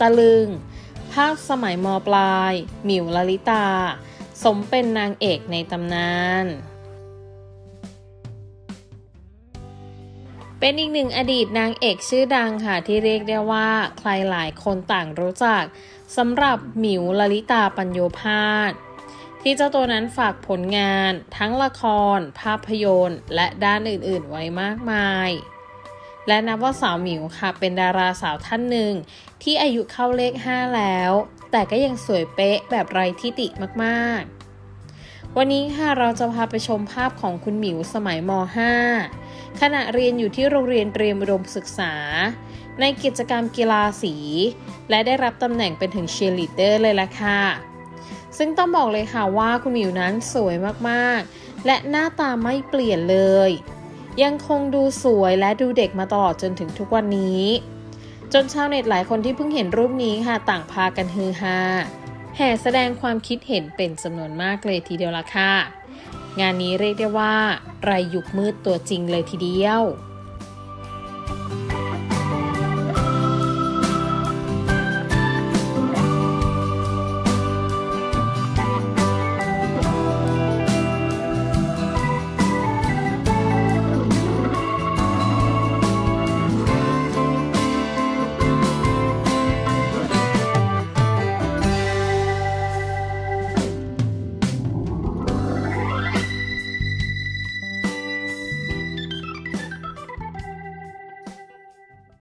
ตะลึง ภาพสมัยมปลาย หมิวลลิตา สมเป็นนางเอกในตำนาน เป็นอีกหนึ่งอดีตนางเอกชื่อดังค่ะ ที่เรียกได้ว่าใครหลายคนต่างรู้จักสำหรับหมิวลลิตาปัญโยพาสที่เจ้าตัวนั้นฝากผลงาน ทั้งละคร ภาพยนตร์ และด้านอื่นๆ ไว้มากมาย และนับว่าสาวหมิวค่ะ เป็นดาราสาวท่านหนึ่ง ที่อายุเข้าเลข 5 แล้ว แต่ก็ยังสวยเป๊ะแบบไร้ที่ติมากๆ วันนี้ค่ะเราจะพาไปชมภาพของคุณหมิวสมัยม.5 ขณะเรียนอยู่ที่โรงเรียนเตรียมอุดมศึกษา ในกิจกรรมกีฬาสี และได้รับตำแหน่งเป็นถึงเชียร์ลีดเดอร์เลยล่ะค่ะซึ่งต้องบอกเลยค่ะว่าคุณหมิวนั้นสวยมากๆ และหน้าตาไม่เปลี่ยนเลยย ยังคงดูสวยและดูเด็กมาตลอดจนถึงทุกวันนี้ จนชาวเน็ตหลายคนที่เพิ่งเห็นรูปนี้ค่ะต่างพากันฮือฮาแห่แสดงความคิดเห็นเป็นจำนวนมากเลยทีเดียวละค่ะ งานนี้เรียกได้ว่าไรยุคมืดตัวจริงเลยทีเดียว